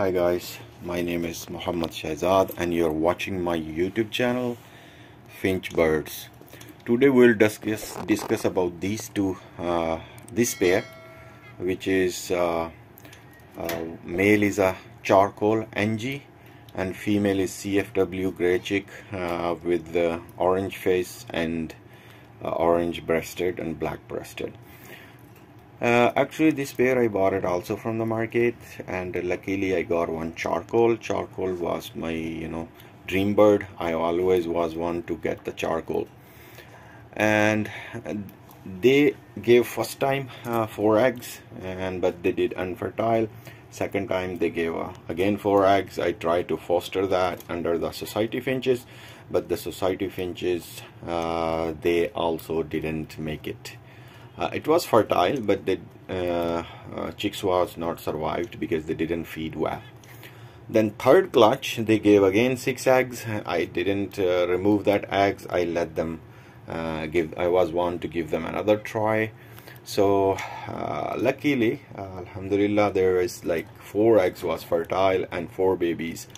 Hi guys, my name is Muhammad Shahzad and you're watching my YouTube channel Finch Birds. Today we'll discuss discuss about these two uh, this pair which is uh, uh, male is a charcoal NG and female is CFW grey cheek uh, with the orange face and uh, orange breasted and black breasted. Uh, actually this pair I bought it also from the market and luckily I got one charcoal. Charcoal was my you know dream bird. I always was one to get the charcoal. And they gave first time uh, four eggs and but they did unfertile. Second time they gave uh, again four eggs. I tried to foster that under the society finches but the society finches uh, they also didn't make it uh, it was fertile, but the uh, uh, chicks was not survived because they didn't feed well. Then third clutch, they gave again six eggs. I didn't uh, remove that eggs. I let them uh, give. I was one to give them another try. So uh, luckily, Alhamdulillah, there is like four eggs was fertile and four babies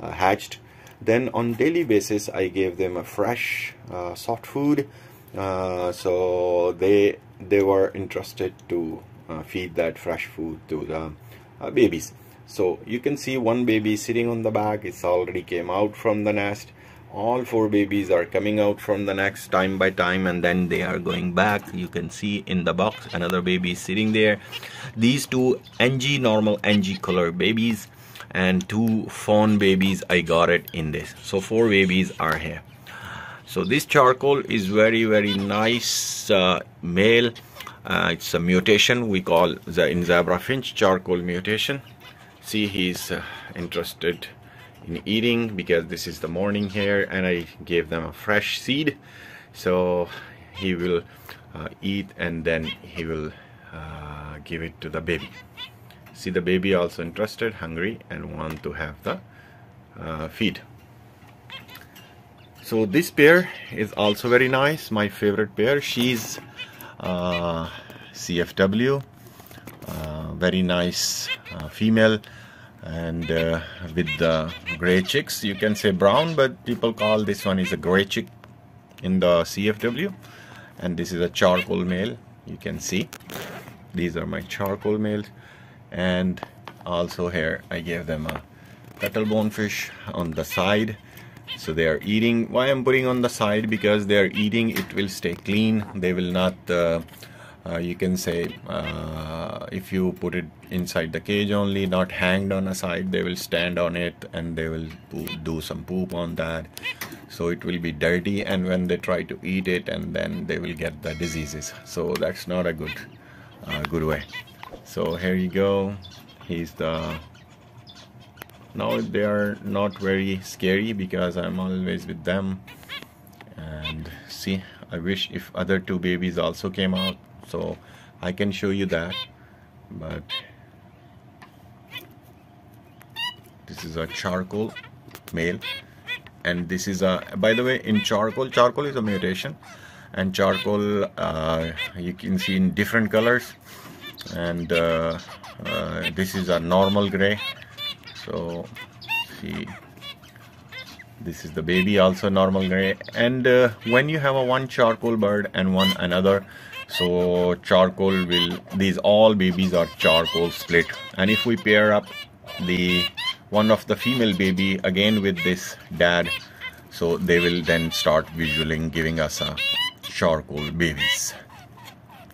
hatched. Then on daily basis, I gave them a fresh soft food. So they they were interested to uh, feed that fresh food to the uh, babies. So you can see one baby sitting on the back. It's already came out from the nest. All four babies are coming out from the nest time by time and then they are going back. You can see in the box another baby sitting there. These two ng normal ng color babies and two fawn babies. I got it in this. So four babies are here so this charcoal is very very nice uh, male. Uh, it's a mutation we call the in zebra finch charcoal mutation. See he's uh, interested in eating because this is the morning here and I gave them a fresh seed. So he will uh, eat and then he will uh, give it to the baby. See the baby also interested hungry and want to have the uh, feed so this pair is also very nice my favorite pair. She's uh, CFW uh, very nice uh, female and uh, with the gray cheeks. You can say brown but people call this one is a gray cheek in the CFW and this is a charcoal male you can see. These are my charcoal males. And also here I gave them a cuttle bonefish on the side so they are eating. Why i'm putting on the side? Because they are eating it will stay clean. They will not uh, uh, you can say uh, if you put it inside the cage only not hanged on a side they will stand on it and they will do some poop on that. So it will be dirty and when they try to eat it and then they will get the diseases. So that's not a good uh, good way. So here you go. He's the now they are not very scary because I'm always with them. And see I wish if other two babies also came out so I can show you that. But this is a charcoal male. And this is a by the way in charcoal charcoal is a mutation. And charcoal uh, you can see in different colors. And uh, uh, this is a normal gray so see this is the baby also normal gray. And uh, when you have a one charcoal bird and one another so charcoal will these all babies are charcoal split. And if we pair up the one of the female baby again with this dad so they will then start visually giving us a charcoal babies.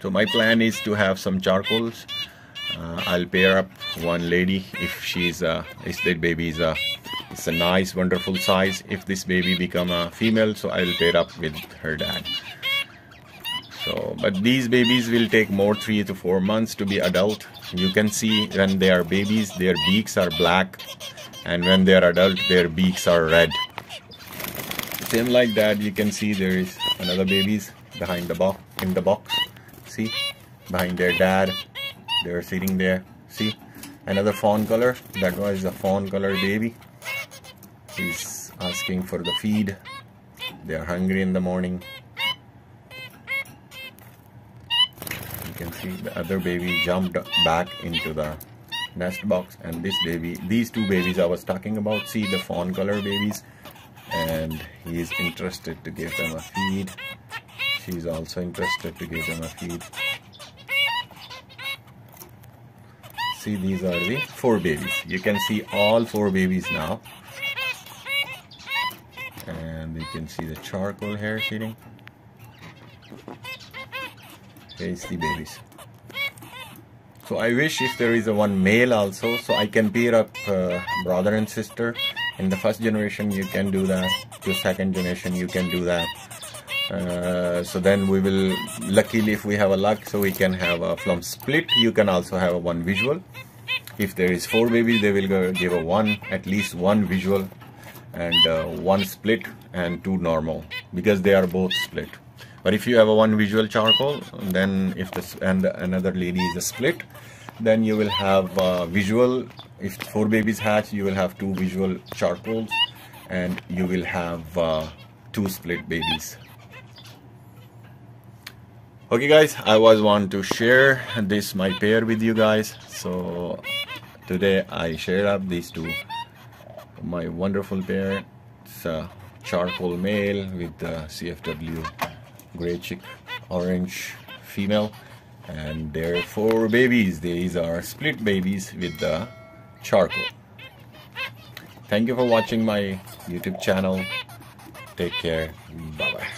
So my plan is to have some charcoals uh, I'll pair up one lady if she's a if that baby is a it's a nice wonderful size. If this baby become a female so I'll pair up with her dad. So but these babies will take more three to four months to be adult. You can see when they are babies their beaks are black and when they are adult their beaks are red. Same like that you can see there is another babies behind the box in the box. See? Behind their dad they're sitting there. See? Another fawn color. That was a fawn color baby. He's asking for the feed. They are hungry in the morning. You can see the other baby jumped back into the nest box and this baby these two babies I was talking about see the fawn color babies? And he is interested to give them a feed. She's also interested to give them a feed see these are the four babies. You can see all four babies now. And you can see the charcoal hair feeding. Here's the babies. So I wish if there is a one male also so I can pair up uh, brother and sister. In the first generation you can do that. To second generation you can do that uh, so then we will luckily if we have a luck so we can have a from split. You can also have a one visual. If there is four babies they will give a one at least one visual and uh, one split and two normal because they are both split. But if you have a one visual charcoal then if this and another lady is a split then you will have visual. If four babies hatch you will have two visual charcoals and you will have uh, two split babies okay guys I was want to share this my pair with you guys. So today I share up these two. My wonderful pair. It's a charcoal male with the CFW gray cheek orange female. And their four babies these are split babies with the charcoal. Thank you for watching my youtube channel. Take care. Bye bye